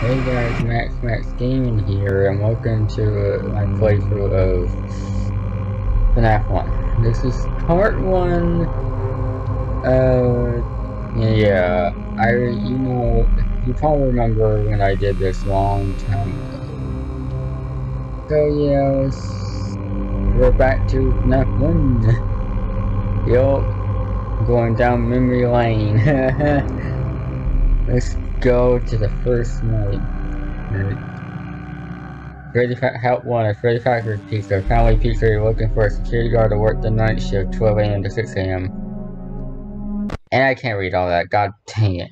Hey guys, Max Max Gaming here, and welcome to uh, my playthrough of FNAF 1. This is part 1, uh, yeah, I, you know, you probably remember when I did this long time ago. So yeah, we're back to FNAF 1. Yup, going down memory lane. let's go to the first night. Freddy Help one at Freddy Factory Pizza. Family Pizza, you're looking for a security guard to work the night shift, 12 a.m. to 6 a.m. And I can't read all that, god dang it.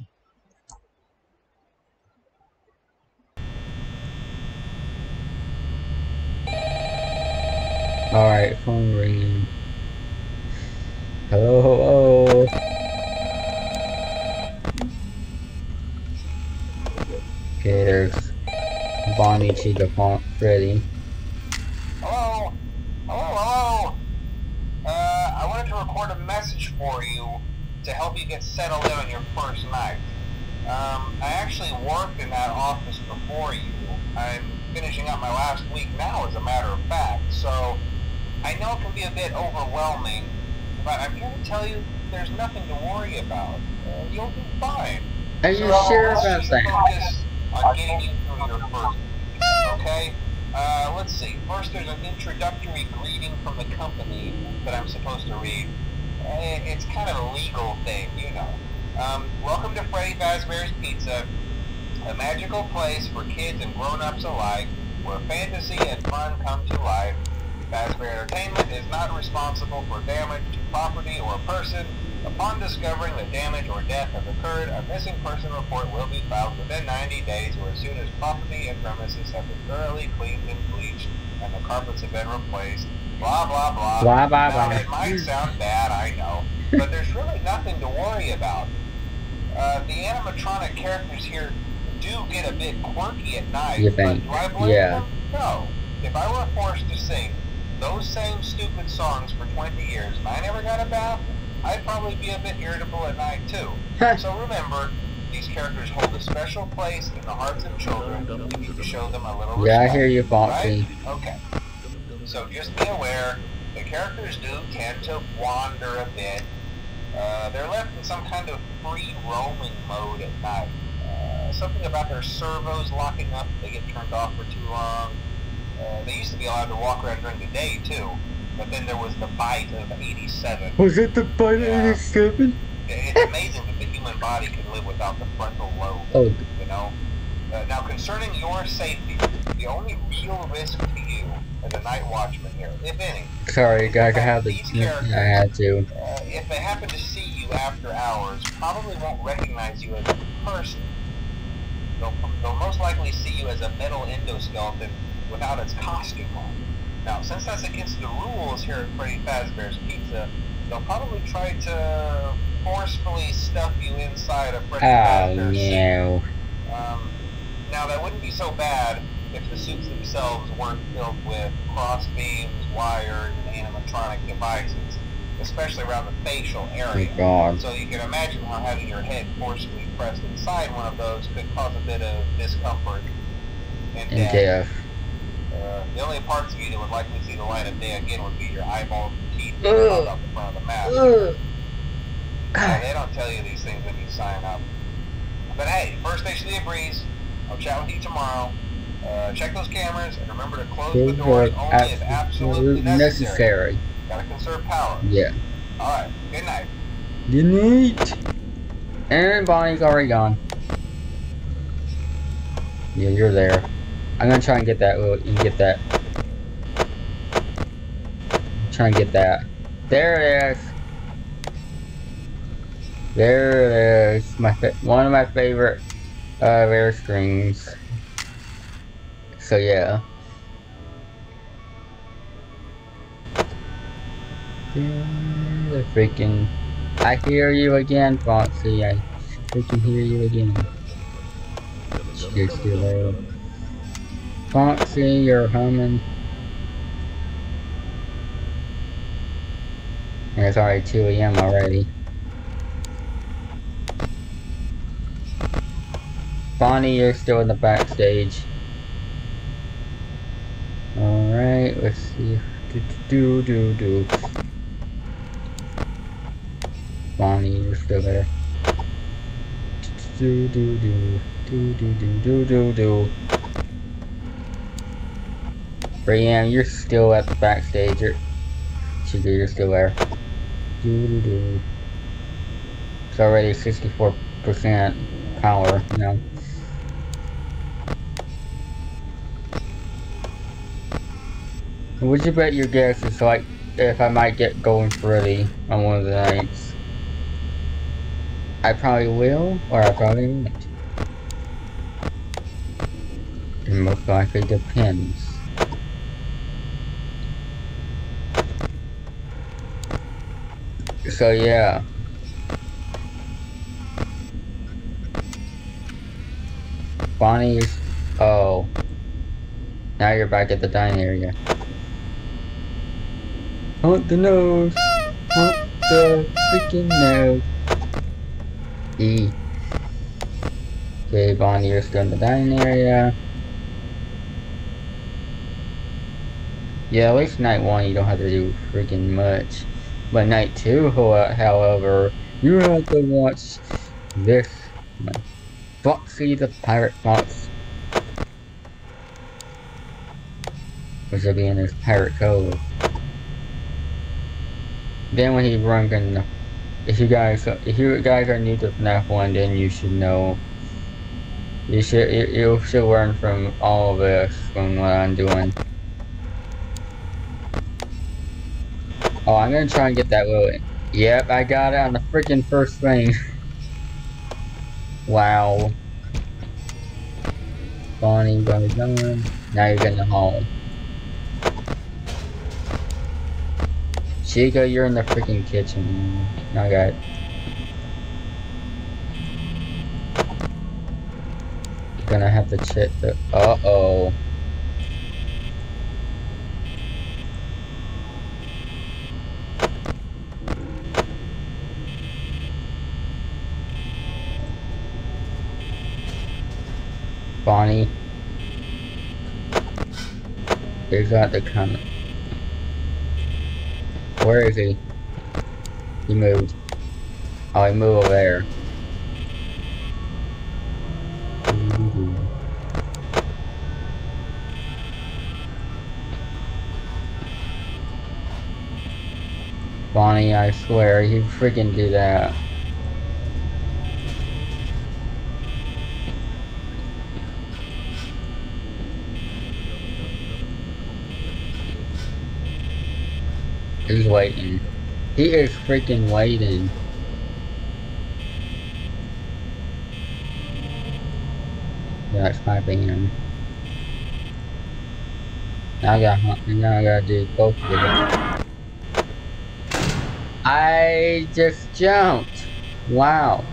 Alright, phone ringing. Hello, hello. Okay, there's Bonnie to the Freddy. Hello? Hello, hello? Uh, I wanted to record a message for you to help you get settled in on your first night. Um, I actually worked in that office before you. I'm finishing up my last week now, as a matter of fact, so I know it can be a bit overwhelming, but I'm here to tell you there's nothing to worry about. Uh, you'll be fine. Are you So sure about that? On getting you through your first okay? Uh, let's see. First, there's an introductory greeting from the company that I'm supposed to read. Eh, It's kind of a legal thing, you know. Um, welcome to Freddy Fazbear's Pizza, a magical place for kids and grown-ups alike, where fantasy and fun come to life. Fazbear Entertainment is not responsible for damage to property or person. Upon discovering that damage or death has occurred, a missing person report will be filed within 90 days or as soon as property and premises have been thoroughly cleaned and bleached and the carpets have been replaced. Blah, blah, blah. Blah, blah, Now, blah. it might sound bad, I know, but there's really nothing to worry about. Uh, the animatronic characters here do get a bit quirky at night, You but think? do I blame Yeah. them? No. If I were forced to sing those same stupid songs for 20 years and I never got a bath, I'd probably be a bit irritable at night too. so remember, these characters hold a special place in the hearts of children. We need to show them a little Yeah, I hear you, Right? Foxy. Okay. So just be aware, the characters do tend to wander a bit. Uh, they're left in some kind of free roaming mode at night. Uh, something about their servos locking up if they get turned off for too long. Uh, they used to be allowed to walk around during the day too, but then there was the bite of 87. Was it the bite Yeah. 87? It's amazing that the human body can live without the frontal lobe Oh, you know. Uh, now, concerning your safety, the only real risk to you as a night watchman here, if any, sorry, I had to. I had to. uh, if they happen to see you after hours, probably won't recognize you as a person. They'll, they'll most likely see you as a metal endoskeleton without its costume on. Now, since that's against the rules here at Freddy Fazbear's Pizza, they'll probably try to forcefully stuff you inside a Freddy Oh Fazbear suit. no. Um, now that wouldn't be so bad if the suits themselves weren't filled with cross beams, wires, and animatronic devices, especially around the facial Oh area. god. So you can imagine how having your head forcibly pressed inside one of those could cause a bit of discomfort and And death. death. Uh, the only parts of you that would likely see the light of day again would be your eyeballs and teeth are out the front of the mask. Yeah, they don't tell you these things when you sign up. But hey, first station of the breeze. I'll chat with you tomorrow. Uh, check those cameras and remember to close the doors only if absolutely absolutely necessary. necessary. Gotta conserve power. Yeah. Alright, good night. Good night. And Bonnie's already gone. Yeah, you're there. I'm gonna try and get that. Look, and get that. Try and get that. There it is. There it is. My one of my favorite uh, rare screens. So yeah. The freaking. I hear you again, Foxy. I freaking hear you again. Still there. Foxy, you're humming. It's already 2 a.m. already. Bonnie, you're still in the backstage. Alright, let's see. Do, do, do, do. Bonnie, you're still there. Do, do, do. Do, do, do, do, do, do. Bonnie, you're still at the backstage. You're, you're still there. It's already 64% power, you know. Would you bet your guess is like if I might get Golden Freddy on one of the nights? I probably will, or I probably won't. It most likely depends. So yeah. Bonnie's... Oh. Now you're back at the dining area. Hunt the nose. Hunt the freaking nose. E. Okay, Bonnie, you're still in the dining area. Yeah, at least night one you don't have to do freaking much. But night two, however, you have to watch this one. Foxy the Pirate Fox. Which will be in his Pirate Cove. Then when he runs if you guys if you guys are new to FNAF 1 then you should know you should you, you should learn from all of this from what I'm doing. Oh, I'm gonna try and get that little. Yep, I got it on the freaking first thing. wow. Bonnie, Bonnie, Bonnie. Now you're getting home. Chica, you're in the freaking kitchen. Okay. Gonna have to check the. Uh oh. Bonnie. There's got the come. Where is he? He moved. Oh, he moved over there. Mm-hmm. Bonnie, I swear, you freaking do that. He's waiting. He is freaking waiting. That's my band. Now I got now I gotta do both of them. I just jumped. Wow.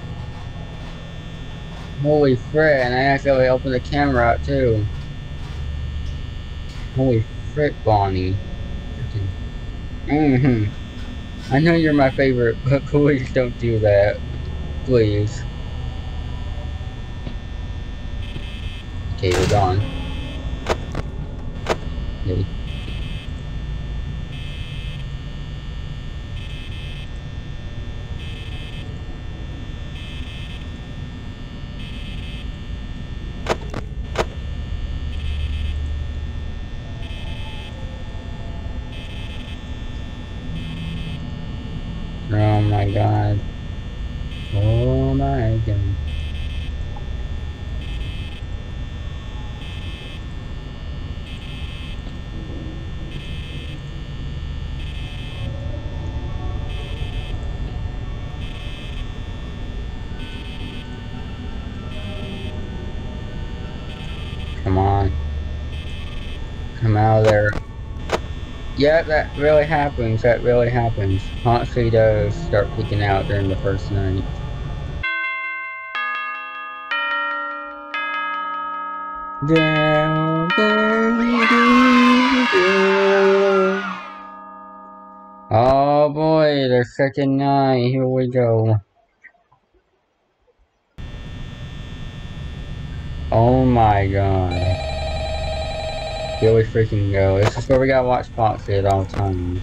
Holy frick, and I accidentally opened the camera up too. Holy frick, Bonnie. Mm hmm I know you're my favorite, but please don't do that. Please. Okay, we're gone. Okay. Oh my god. Oh my god. Come on. Come out of there. Yeah, that really happens. That really happens. Honestly does start peeking out during the first night. Down, down, down, oh boy, the second night. Here we go. Oh my god. Here we freaking go. This is where we gotta watch Foxy at all times.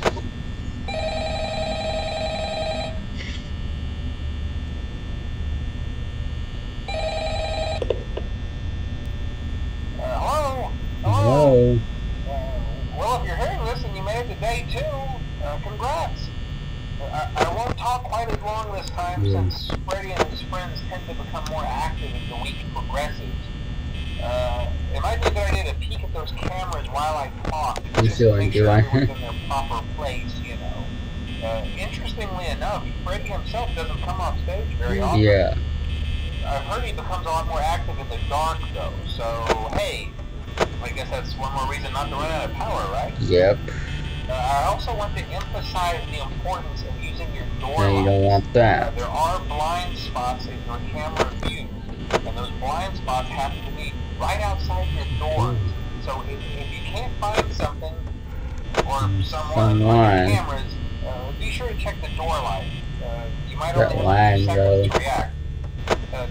Uh, hello? Hello. Uh, well, if you're hearing this and you made it to day two, uh, congrats. Uh, I, I won't talk quite as long this time Yeah. since Freddy and his friends tend to become more active as the week progresses. Uh, it might be a good idea to peek at those cameras while I talk. You just still to make ain't sure doing- everyone's in their proper place, you know. Uh, interestingly enough, Freddy himself doesn't come off stage very often. Yeah. I've heard he becomes a lot more active in the dark, though. So, hey, I guess that's one more reason not to run out of power, right? Yep. Uh, I also want to emphasize the importance of using your door Now you don't want Uh, that. there are blind spots in your camera view, and those blind spots happen to be right outside your doors. So if, if you can't find something or someone on cameras, uh, be sure to check the door light. Uh, you might That only line, have a few seconds though. to react. Uh,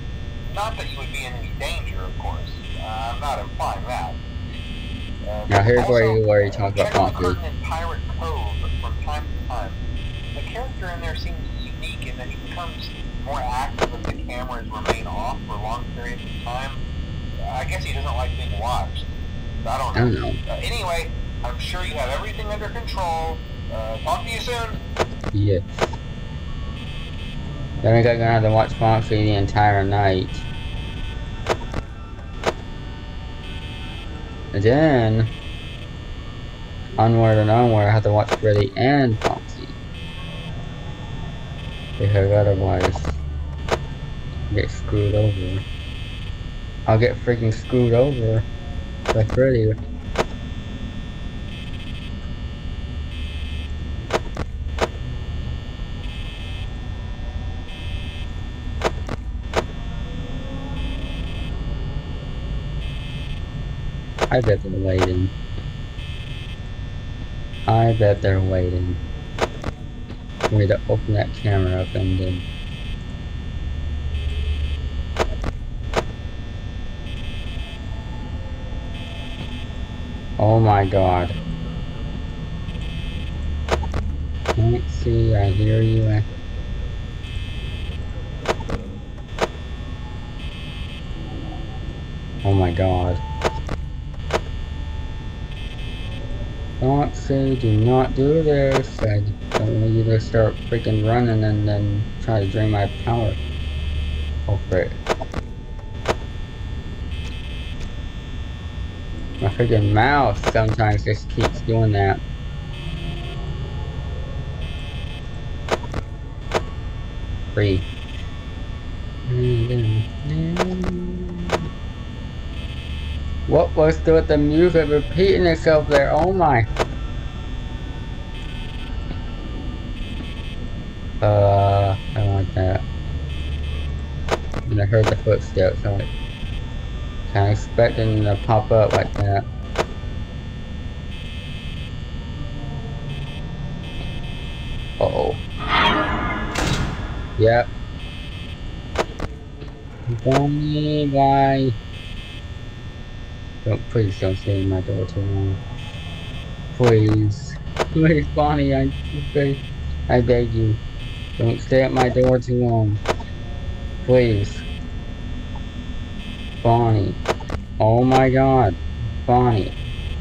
not that you would be in any danger, of course. Uh, I'm not implying that. Uh, Now here's where you- where you talk about check the Foxy. curtain in Pirate Cove from time to time. The character in there seems unique in that he becomes more active if the cameras remain off for long periods of time. I guess he doesn't like being watched. I don't I know. don't know. Uh, anyway, I'm sure you have everything under control. Uh, talk to you soon. Yeah. Then we got gonna have to watch Foxy the entire night. And then onward and onward I have to watch Freddy and Foxy. Because otherwise I'll get screwed over. I'll get freaking screwed over by Freddy. I bet they're waiting. I bet they're waiting for me to open that camera up and then. Oh my god. Can't see, I hear you. Oh my god. Foxy, do not do this. I don't want you to start freaking running and then try to drain my power. Oh frick. My freaking mouse sometimes just keeps doing that. Free. What was with the music repeating itself there? Oh my. Heard the footsteps, so I kinda expecting to pop up like that. Uh oh. Yep. Bonnie, why? Don't please don't stay in my door too long. Please. Please, Bonnie, I beg, I beg you. Don't stay at my door too long. Please. Bonnie. Oh my god. Bonnie.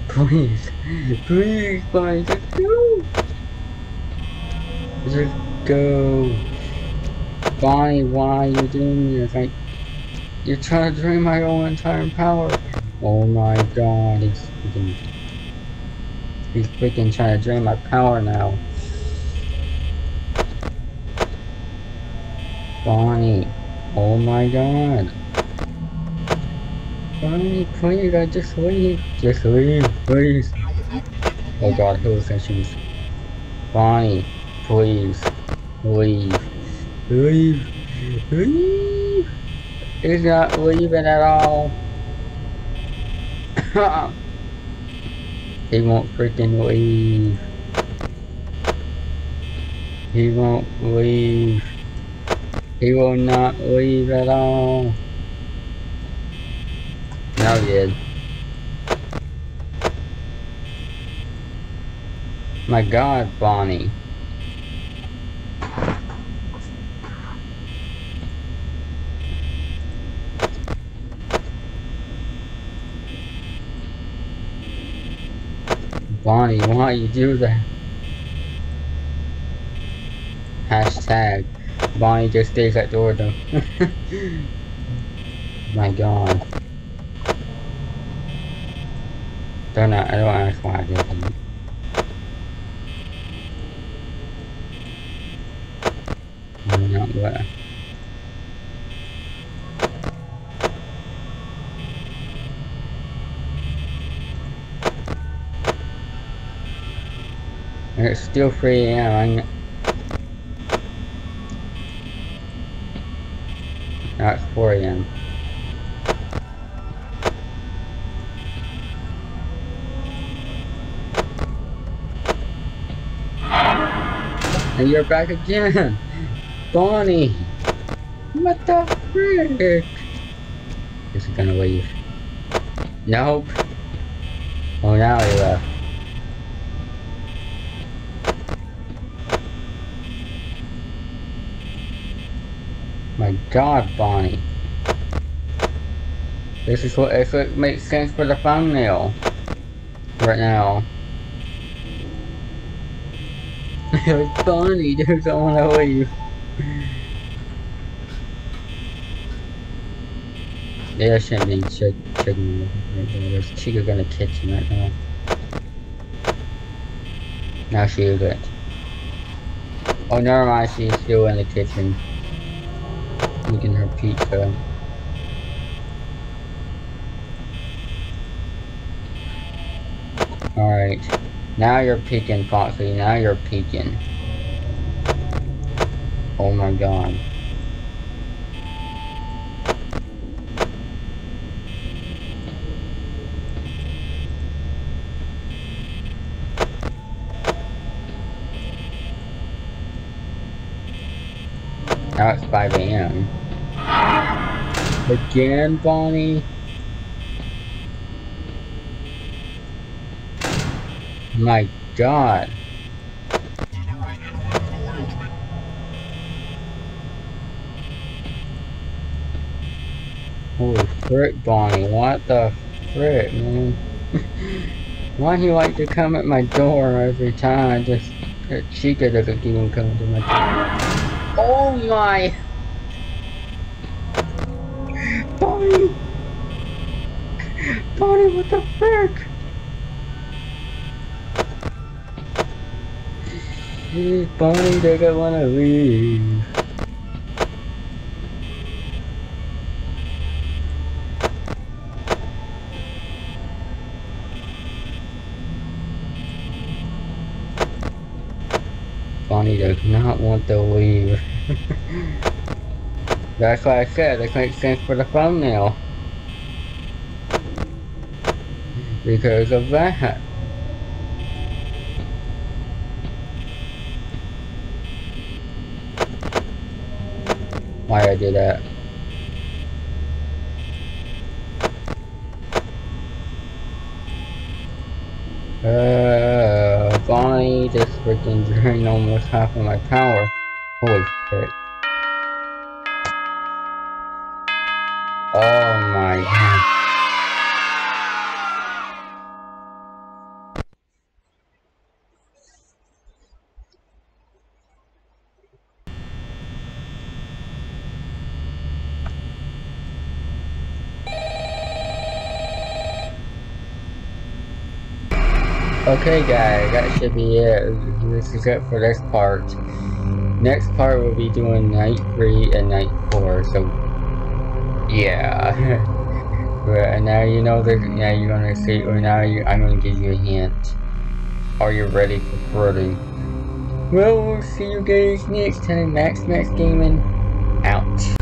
Please. Please, Bonnie, just go. Just go. Bonnie, why are you doing this? I, you're trying to drain my whole entire power. Oh my god, he's freaking... He's freaking trying to drain my power now. Bonnie. Oh my god. Bonnie, please, I just leave. Just leave, please. Oh god, hallucinations. Bonnie, please. Leave. Leave. Leave. He's not leaving at all. he won't freaking leave. He won't leave. He will not leave at all. You did. My god, Bonnie. Bonnie, why you do that? Hashtag Bonnie just stays at door though. My god. Don't know, I don't ask why I did that. I'm not what. It's still 3 a.m. It's 4 a.m. And you're back again! Bonnie! What the frick? Is he gonna leave? Nope. Oh, now he left. My god, Bonnie. This is what, what makes sense for the thumbnail. Right now. Bonnie, there's someone to leave. Yeah, I shouldn't be check, checking There's Chica in the kitchen right now. Now she is it. Oh, never mind, she's still in the kitchen making her pizza. Alright. Now you're peeking, Foxy. Now you're peeking. Oh my god. Now it's 5 a.m. Again, Bonnie? My god. Holy frick, Bonnie. What the frick, man? Why do you like to come at my door every time? Just Chica doesn't even come to my door. Oh my! Bonnie! Bonnie, what the frick? Bonnie doesn't wanna leave. Bonnie does not want to leave. That's why I said it makes sense for the thumbnail. Because of that. I that. Uh, just freaking drain almost half of my power. Holy shit. Oh my god. Okay guys, that should be it. This is it for this part. Next part we'll be doing night 3 and night 4, so yeah. but now you know that now you're gonna see or now you, I'm gonna give you a hint. Are you ready for further? Well we'll see you guys next time. Max Max Gaming out.